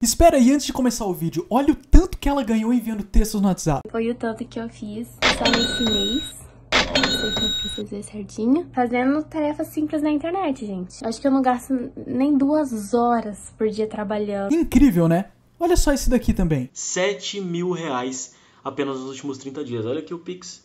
Espera aí, antes de começar o vídeo, olha o tanto que ela ganhou enviando textos no WhatsApp. Foi o tanto que eu fiz só nesse mês. Não sei se eu preciso ver certinho. Fazendo tarefas simples na internet, gente. Acho que eu não gasto nem duas horas por dia trabalhando. Incrível, né? Olha só esse daqui também. 7 mil reais apenas nos últimos 30 dias. Olha aqui o Pix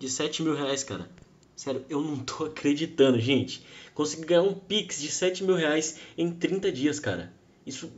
de 7 mil reais, cara. Sério, eu não tô acreditando, gente. Consegui ganhar um Pix de 7 mil reais em 30 dias, cara. Isso,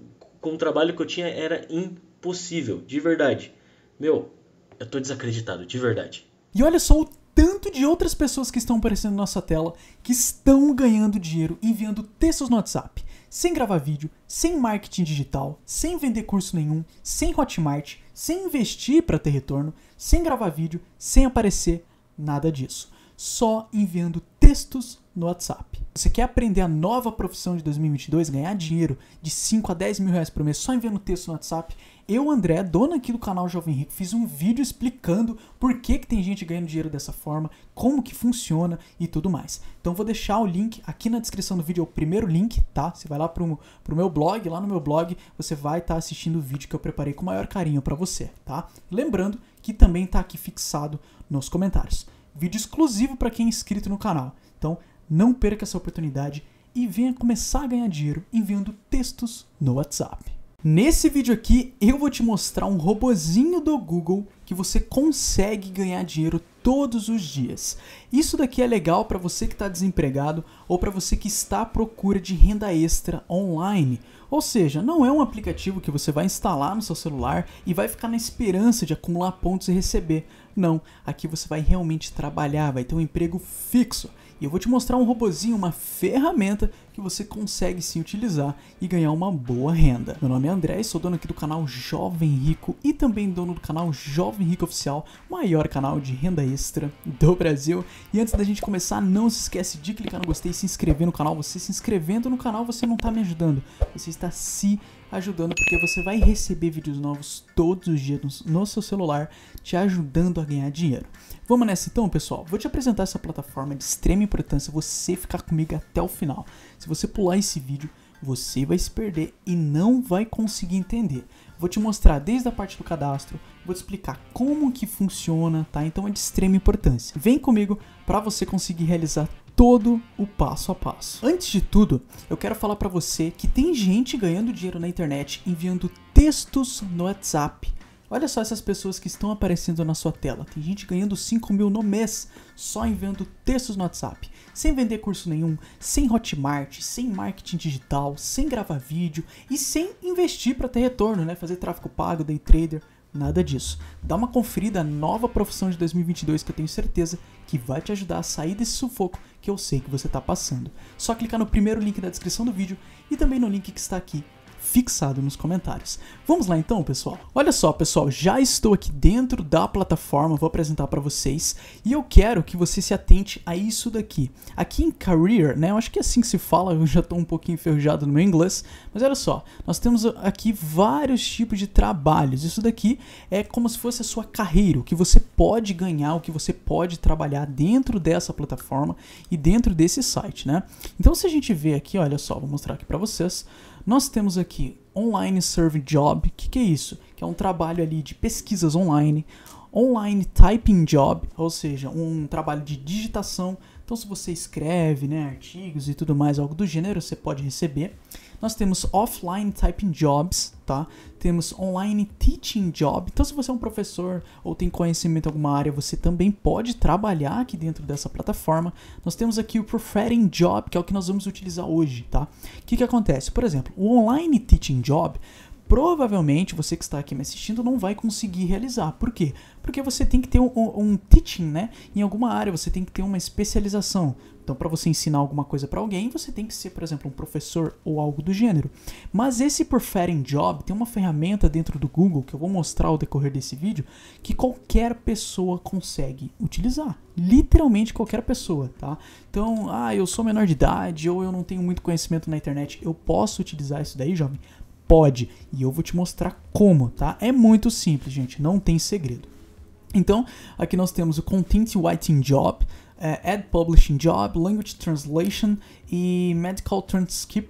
com o trabalho que eu tinha, era impossível, de verdade. Meu, eu tô desacreditado, de verdade. E olha só o tanto de outras pessoas que estão aparecendo na nossa tela que estão ganhando dinheiro enviando textos no WhatsApp, sem gravar vídeo, sem marketing digital, sem vender curso nenhum, sem Hotmart, sem investir para ter retorno, sem gravar vídeo, sem aparecer, nada disso. Só enviando textos no WhatsApp. Você quer aprender a nova profissão de 2022, ganhar dinheiro de 5 a 10 mil reais por mês só enviando texto no WhatsApp? Eu, André, dona aqui do canal Jovem Rico, fiz um vídeo explicando por que, que tem gente ganhando dinheiro dessa forma, como que funciona e tudo mais. Então vou deixar o link aqui na descrição do vídeo, é o primeiro link, tá? Você vai lá pro, pro meu blog, lá no meu blog você vai estar tá assistindo o vídeo que eu preparei com o maior carinho para você, tá? Lembrando que também tá aqui fixado nos comentários. Vídeo exclusivo para quem é inscrito no canal. Então não perca essa oportunidade e venha começar a ganhar dinheiro enviando textos no WhatsApp. Nesse vídeo aqui eu vou te mostrar um robozinho do Google que você consegue ganhar dinheiro todos os dias. Isso daqui é legal para você que está desempregado ou para você que está à procura de renda extra online. Ou seja, não é um aplicativo que você vai instalar no seu celular e vai ficar na esperança de acumular pontos e receber. Não, aqui você vai realmente trabalhar, vai ter um emprego fixo. E eu vou te mostrar um robozinho, uma ferramenta que você consegue sim utilizar e ganhar uma boa renda. Meu nome é André, sou dono aqui do canal Jovem Rico e também dono do canal Jovem Rico Oficial, maior canal de renda extra do Brasil. E antes da gente começar, não se esquece de clicar no gostei e se inscrever no canal. Você se inscrevendo no canal, você não está me ajudando, você está se ajudando porque você vai receber vídeos novos todos os dias no seu celular, te ajudando a ganhar dinheiro. Vamos nessa então, pessoal? Vou te apresentar essa plataforma de extrema importância, você ficar comigo até o final. Se você pular esse vídeo, você vai se perder e não vai conseguir entender. Vou te mostrar desde a parte do cadastro, vou te explicar como que funciona, tá? Então é de extrema importância. Vem comigo para você conseguir realizar todo o passo a passo. Antes de tudo, eu quero falar para você que tem gente ganhando dinheiro na internet enviando textos no WhatsApp. Olha só essas pessoas que estão aparecendo na sua tela. Tem gente ganhando 5 mil no mês só enviando textos no WhatsApp. Sem vender curso nenhum, sem Hotmart, sem marketing digital, sem gravar vídeo e sem investir para ter retorno, né? Fazer tráfego pago, day trader. Nada disso. Dá uma conferida na nova profissão de 2022 que eu tenho certeza que vai te ajudar a sair desse sufoco que eu sei que você está passando. Só clicar no primeiro link da descrição do vídeo e também no link que está aqui fixado nos comentários. Vamos lá então, pessoal? Olha só, pessoal, já estou aqui dentro da plataforma, vou apresentar para vocês e eu quero que você se atente a isso daqui. Aqui em Career, né, eu acho que é assim que se fala, eu já estou um pouquinho enferrujado no meu inglês, mas olha só, nós temos aqui vários tipos de trabalhos. Isso daqui é como se fosse a sua carreira, o que você pode ganhar, o que você pode trabalhar dentro dessa plataforma e dentro desse site, né? Então se a gente vê aqui, olha só, vou mostrar aqui para vocês, nós temos aqui Online Serve Job, o que, que é isso? Que é um trabalho ali de pesquisas online, Online Typing Job, ou seja, um trabalho de digitação. Então, se você escreve né, artigos e tudo mais, algo do gênero, você pode receber. Nós temos offline typing jobs, tá? Temos online teaching job. Então, se você é um professor ou tem conhecimento em alguma área, você também pode trabalhar aqui dentro dessa plataforma. Nós temos aqui o preferring job, que é o que nós vamos utilizar hoje, tá? O que, que acontece? Por exemplo, o online teaching job provavelmente você que está aqui me assistindo não vai conseguir realizar. Por quê? Porque você tem que ter um, um, teaching, né? Em alguma área, você tem que ter uma especialização. Então, para você ensinar alguma coisa para alguém, você tem que ser, por exemplo, um professor ou algo do gênero. Mas esse Preferring Job tem uma ferramenta dentro do Google que eu vou mostrar ao decorrer desse vídeo que qualquer pessoa consegue utilizar. Literalmente qualquer pessoa, tá? Então, ah, eu sou menor de idade ou eu não tenho muito conhecimento na internet, eu posso utilizar isso daí, jovem? Pode. E eu vou te mostrar como, tá? É muito simples, gente, não tem segredo. Então, aqui nós temos o Content Writing Job, é, Ad Publishing Job, Language Translation e Medical transcrip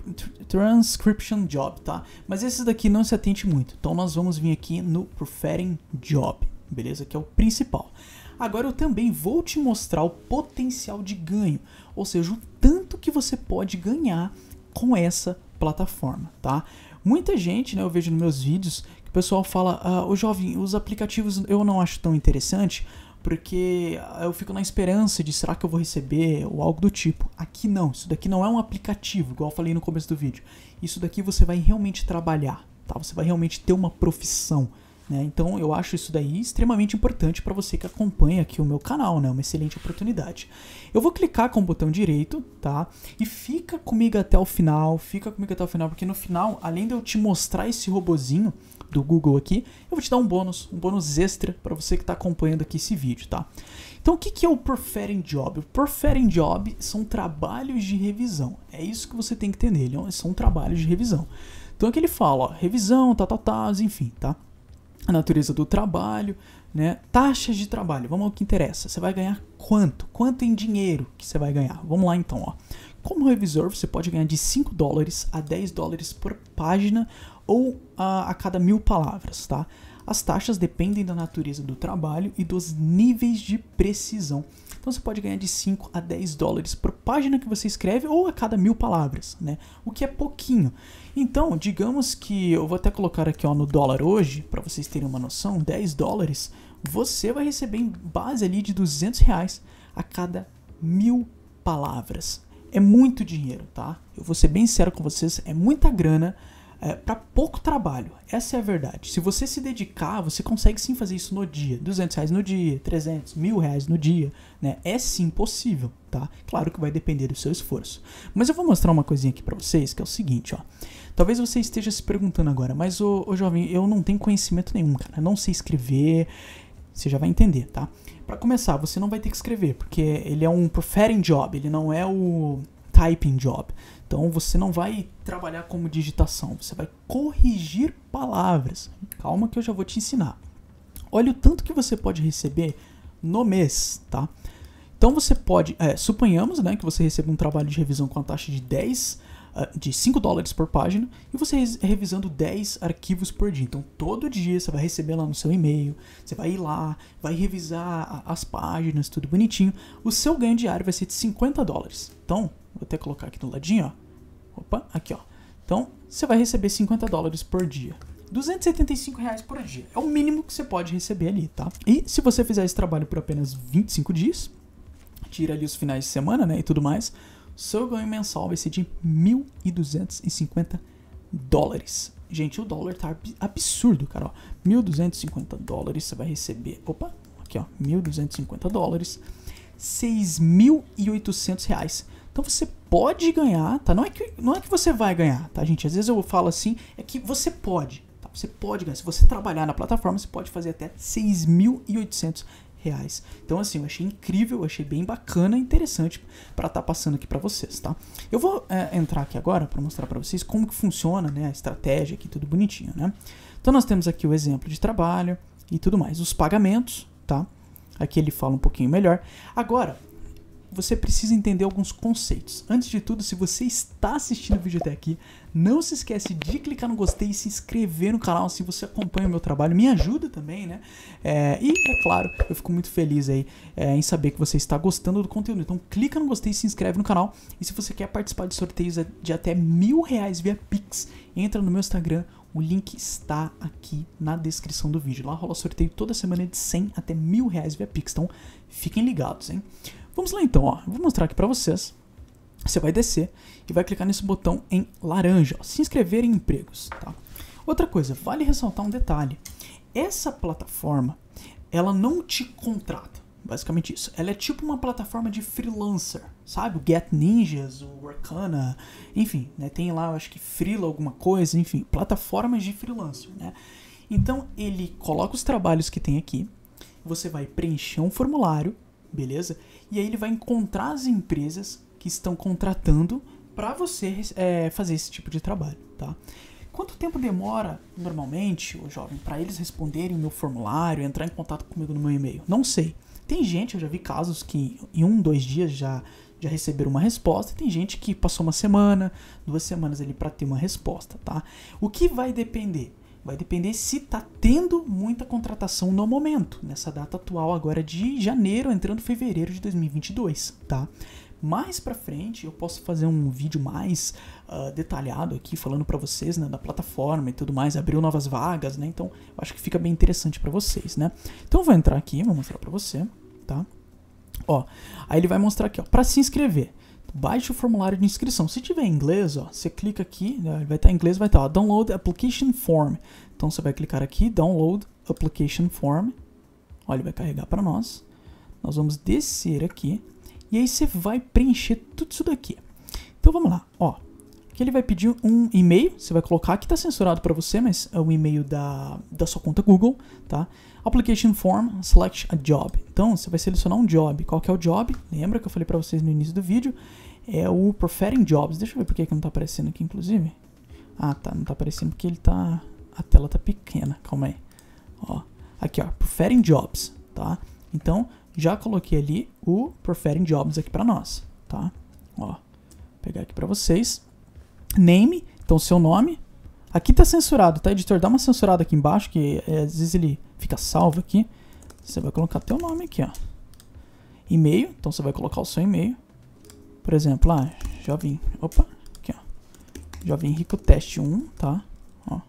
Transcription Job, tá? Mas esses daqui não se atente muito. Então nós vamos vir aqui no Preferring Job, beleza? Que é o principal. Agora eu também vou te mostrar o potencial de ganho, ou seja, o tanto que você pode ganhar com essa plataforma, tá? Muita gente, né, eu vejo nos meus vídeos que o pessoal fala, ah, o jovem, os aplicativos eu não acho tão interessante porque eu fico na esperança de será que eu vou receber ou algo do tipo. Aqui não, isso daqui não é um aplicativo, igual eu falei no começo do vídeo. Isso daqui você vai realmente trabalhar, tá? Você vai realmente ter uma profissão. Né? Então eu acho isso daí extremamente importante para você que acompanha aqui o meu canal, né? Uma excelente oportunidade. Eu vou clicar com o botão direito, tá? E fica comigo até o final, fica comigo até o final, porque no final, além de eu te mostrar esse robozinho do Google aqui, eu vou te dar um bônus, um bônus extra para você que está acompanhando aqui esse vídeo, tá? Então o que, que é o Preferring Job? O Preferring Job são trabalhos de revisão. É isso que você tem que ter nele, são trabalhos de revisão. Então aqui ele fala, ó, revisão, tá, tá, tá, enfim, tá? A natureza do trabalho, né? Taxas de trabalho, vamos ao que interessa. Você vai ganhar quanto? Quanto em dinheiro que você vai ganhar? Vamos lá então, ó. Como revisor, você pode ganhar de 5 dólares a 10 dólares por página ou a, a cada mil palavras, tá? As taxas dependem da natureza do trabalho e dos níveis de precisão. Então você pode ganhar de 5 a 10 dólares por página que você escreve ou a cada mil palavras, né? O que é pouquinho. Então, digamos que eu vou até colocar aqui ó, no dólar hoje, para vocês terem uma noção, 10 dólares, você vai receber em base ali de 200 reais a cada mil palavras. É muito dinheiro, tá? Eu vou ser bem sério com vocês, é muita grana é, para pouco trabalho. Essa é a verdade. Se você se dedicar, você consegue sim fazer isso no dia. 200 reais no dia, 300, mil reais no dia. Né? É sim possível, tá? Claro que vai depender do seu esforço. Mas eu vou mostrar uma coisinha aqui para vocês, que é o seguinte, ó. Talvez você esteja se perguntando agora, mas ô, ô jovem, eu não tenho conhecimento nenhum, cara. Eu não sei escrever. Você já vai entender, tá? Para começar, você não vai ter que escrever, porque ele é um preferring job, ele não é o typing job. Então você não vai trabalhar como digitação, você vai corrigir palavras. Calma que eu já vou te ensinar. Olha o tanto que você pode receber no mês, tá? Então você pode, é, suponhamos né, que você receba um trabalho de revisão com a taxa de 10, uh, ah, de 5 dólares por página, e você revisando 10 arquivos por dia. Então todo dia você vai receber lá no seu e-mail, você vai ir lá, vai revisar as páginas, tudo bonitinho. O seu ganho diário vai ser de 50 dólares. Então, Vou até colocar aqui do ladinho, ó. Opa, aqui, ó. Então, você vai receber 50 dólares por dia. 275 reais por dia. É o mínimo que você pode receber ali, tá? E se você fizer esse trabalho por apenas 25 dias, tira ali os finais de semana, né, e tudo mais, seu ganho mensal vai ser de 1.250 dólares. Gente, o dólar tá absurdo, cara, ó. 1.250 dólares você vai receber. Opa, aqui, ó, 1.250 dólares. 6.800 reais. Então você pode ganhar, tá? Não é, que, não é que você vai ganhar, tá, gente? Às vezes eu falo assim, é que você pode, tá? Você pode ganhar. Se você trabalhar na plataforma, você pode fazer até 6.800 reais. Então, assim, eu achei incrível, achei bem bacana interessante para estar tá passando aqui para vocês, tá? Eu vou é, entrar aqui agora para mostrar para vocês como que funciona, né, a estratégia aqui, tudo bonitinho, né? Então, nós temos aqui o exemplo de trabalho e tudo mais. Os pagamentos, tá? Aqui ele fala um pouquinho melhor. Agora, você precisa entender alguns conceitos. Antes de tudo, se você está assistindo o vídeo até aqui, não se esquece de clicar no gostei e se inscrever no canal se você acompanha o meu trabalho. Me ajuda também, né? É, e, é claro, eu fico muito feliz aí é, em saber que você está gostando do conteúdo. Então, clica no gostei e se inscreve no canal. E se você quer participar de sorteios de até mil reais via Pix, entra no meu Instagram. O link está aqui na descrição do vídeo. Lá rola sorteio toda semana de 100 até mil reais via Pix. Então, fiquem ligados, hein? Vamos lá então, ó. Vou mostrar aqui para vocês. Você vai descer e vai clicar nesse botão em laranja, ó, se inscrever em empregos, tá? Outra coisa, vale ressaltar um detalhe. Essa plataforma, ela não te contrata, basicamente isso. Ela é tipo uma plataforma de freelancer, sabe? O Get Ninjas, o Workana, enfim, né? Tem lá, acho que Freela alguma coisa, enfim, plataformas de freelancer, né? Então ele coloca os trabalhos que tem aqui, você vai preencher um formulário beleza? E aí ele vai encontrar as empresas que estão contratando para você é, fazer esse tipo de trabalho, tá? Quanto tempo demora normalmente, o jovem, para eles responderem o meu formulário, entrar em contato comigo no meu e-mail? Não sei. Tem gente, eu já vi casos que em um, dois dias já já receberam uma resposta. Tem gente que passou uma semana, duas semanas ali para ter uma resposta, tá? O que vai depender? Vai depender se tá tendo muita contratação no momento, nessa data atual agora de janeiro, entrando fevereiro de 2022, tá? Mais para frente eu posso fazer um vídeo mais uh, detalhado aqui falando para vocês né, da plataforma e tudo mais, abriu novas vagas, né? Então acho que fica bem interessante para vocês, né? Então eu vou entrar aqui, vou mostrar para você, tá? Ó, aí ele vai mostrar aqui, ó, para se inscrever. Baixe o formulário de inscrição. Se tiver em inglês, ó, você clica aqui, né, vai estar em inglês, vai estar, ó, download application form. Então você vai clicar aqui, download application form. Ó, ele vai carregar para nós. Nós vamos descer aqui e aí você vai preencher tudo isso daqui. Então vamos lá, ó. Aqui ele vai pedir um e-mail, você vai colocar, aqui está censurado para você, mas é o e-mail da, da sua conta Google, tá? Application Form, select a job. Então, você vai selecionar um job. Qual que é o job? Lembra que eu falei para vocês no início do vídeo? É o Preferring Jobs. Deixa eu ver por que, que não está aparecendo aqui, inclusive. Ah, tá. Não está aparecendo porque ele tá... A tela tá pequena. Calma aí. Ó, aqui, ó. Preferring Jobs, tá? Então, já coloquei ali o Preferring Jobs aqui para nós, tá? Ó, vou pegar aqui para vocês. Name, então seu nome. Aqui tá censurado, tá, editor? Dá uma censurada aqui embaixo, que é, às vezes ele fica salvo aqui. Você vai colocar teu nome aqui, ó. E-mail, então você vai colocar o seu e-mail. Por exemplo, ah, jovem, opa, aqui, ó. Jovem Rico Teste 1, tá? Ó,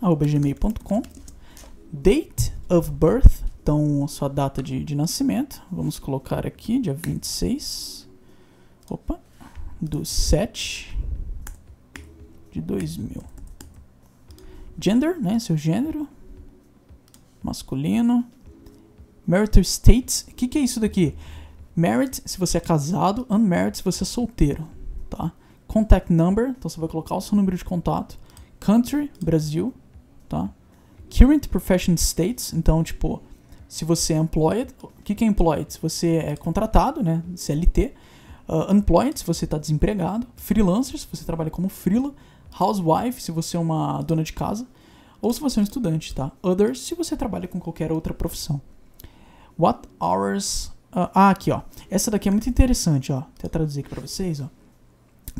arroba gmail.com. Date of birth, então sua data de, de nascimento. Vamos colocar aqui, dia 26. Opa, do 7 de 2000. Gender, né? Seu gênero. Masculino. Marital status. O que, que é isso daqui? Married, se você é casado. Unmarried, se você é solteiro. Tá? Contact number. Então você vai colocar o seu número de contato. Country, Brasil. Tá? Current profession status. Então, tipo, se você é employed. O que, que é employed? Se você é contratado, né? CLT. Uh, unemployed, se você está desempregado. Freelancer, se você trabalha como freela housewife, se você é uma dona de casa, ou se você é um estudante, tá? Others, se você trabalha com qualquer outra profissão. What hours... Uh, ah, aqui, ó. Essa daqui é muito interessante, ó. Até traduzir aqui para vocês, ó.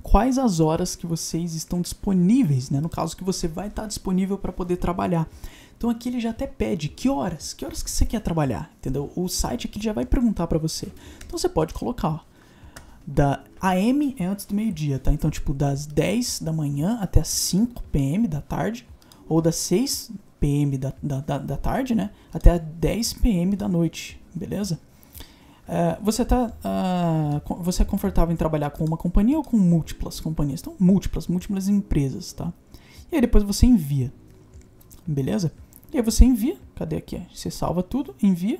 Quais as horas que vocês estão disponíveis, né? No caso que você vai estar disponível para poder trabalhar. Então aqui ele já até pede que horas, que horas que você quer trabalhar, entendeu? O site aqui já vai perguntar para você. Então você pode colocar, ó, da AM é antes do meio-dia, tá? Então, tipo, das 10 da manhã até as 5 PM da tarde, ou das 6 PM da, da, da, da tarde, né? Até as 10 PM da noite, beleza? Uh, você, tá, uh, você é confortável em trabalhar com uma companhia ou com múltiplas companhias? Então, múltiplas, múltiplas empresas, tá? E aí depois você envia, beleza? E aí você envia, cadê aqui? Você salva tudo, envia,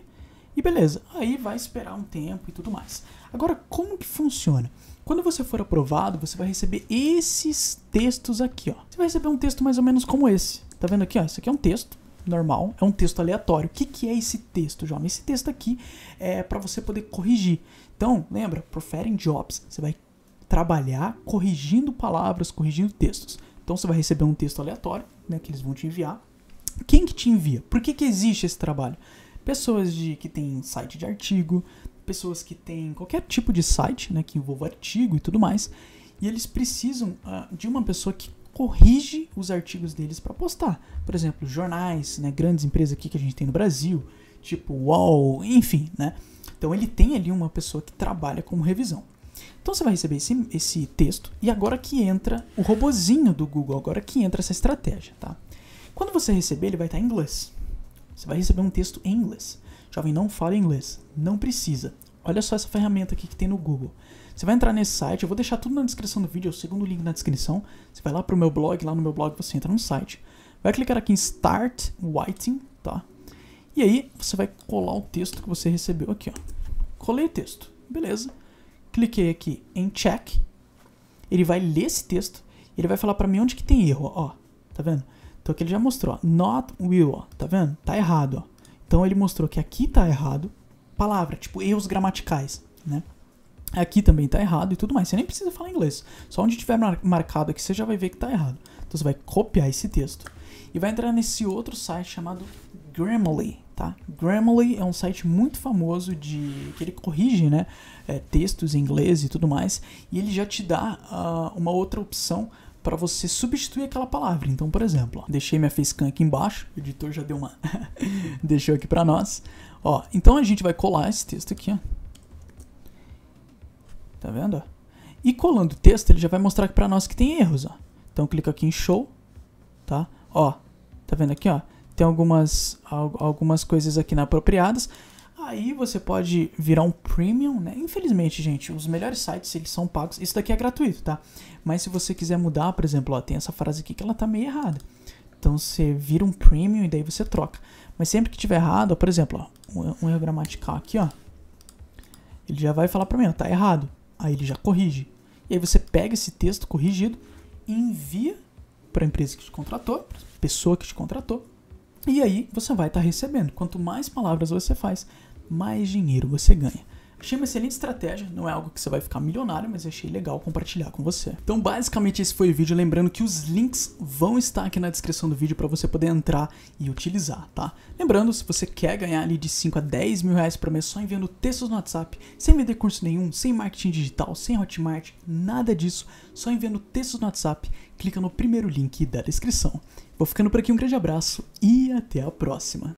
e beleza, aí vai esperar um tempo e tudo mais. Agora, como que funciona? Quando você for aprovado, você vai receber esses textos aqui, ó. Você vai receber um texto mais ou menos como esse. Tá vendo aqui, ó? Isso aqui é um texto normal, é um texto aleatório. O que, que é esse texto, João? Esse texto aqui é para você poder corrigir. Então, lembra, Proferring Jobs. Você vai trabalhar corrigindo palavras, corrigindo textos. Então, você vai receber um texto aleatório, né, que eles vão te enviar. Quem que te envia? Por que, que existe esse trabalho? Pessoas de que tem site de artigo, pessoas que têm qualquer tipo de site, né, que envolva artigo e tudo mais, e eles precisam uh, de uma pessoa que corrige os artigos deles para postar. Por exemplo, jornais, né, grandes empresas aqui que a gente tem no Brasil, tipo UOL, enfim, né? Então ele tem ali uma pessoa que trabalha como revisão. Então você vai receber esse, esse texto e agora que entra o robozinho do Google, agora que entra essa estratégia, tá? Quando você receber, ele vai estar em inglês. Você vai receber um texto em inglês. Jovem, não fala inglês. Não precisa. Olha só essa ferramenta aqui que tem no Google. Você vai entrar nesse site, eu vou deixar tudo na descrição do vídeo, é o segundo link na descrição. Você vai lá pro meu blog, lá no meu blog você entra no site. Vai clicar aqui em Start Writing, tá? E aí você vai colar o texto que você recebeu aqui, ó. Colei o texto, beleza. Cliquei aqui em Check. Ele vai ler esse texto ele vai falar para mim onde que tem erro, ó. Tá vendo? Então aqui ele já mostrou, not will, ó, tá vendo? Tá errado, ó. Então ele mostrou que aqui tá errado, palavra, tipo erros gramaticais, né? Aqui também tá errado e tudo mais. Você nem precisa falar inglês. Só onde tiver mar marcado aqui você já vai ver que tá errado. Então você vai copiar esse texto e vai entrar nesse outro site chamado Grammarly, tá? Grammarly é um site muito famoso de que ele corrige, né, é, textos em inglês e tudo mais, e ele já te dá uh, uma outra opção para você substituir aquela palavra. Então, por exemplo, ó, deixei minha facecam aqui embaixo, o editor já deu uma deixou aqui para nós. Ó, então a gente vai colar esse texto aqui, ó. Tá vendo? E colando o texto, ele já vai mostrar para nós que tem erros, ó. Então clica aqui em show, tá? Ó, tá vendo aqui, ó? Tem algumas algumas coisas aqui inapropriadas. Aí você pode virar um premium, né? Infelizmente, gente, os melhores sites eles são pagos. Isso daqui é gratuito, tá? Mas se você quiser mudar, por exemplo, ó, tem essa frase aqui que ela tá meio errada. Então você vira um premium e daí você troca. Mas sempre que tiver errado, ó, por exemplo, ó, um, erro gramatical aqui, ó, ele já vai falar para mim, ó, tá errado. Aí ele já corrige. E aí você pega esse texto corrigido e envia para a empresa que te contratou, pessoa que te contratou, e aí você vai estar tá recebendo. Quanto mais palavras você faz, mais dinheiro você ganha. Achei uma excelente estratégia, não é algo que você vai ficar milionário, mas achei legal compartilhar com você. Então, basicamente, esse foi o vídeo. Lembrando que os links vão estar aqui na descrição do vídeo para você poder entrar e utilizar, tá? Lembrando, se você quer ganhar ali de 5 a 10 mil reais por mês só enviando textos no WhatsApp, sem vender curso nenhum, sem marketing digital, sem Hotmart, nada disso, só enviando textos no WhatsApp, clica no primeiro link da descrição. Vou ficando por aqui, um grande abraço e até a próxima.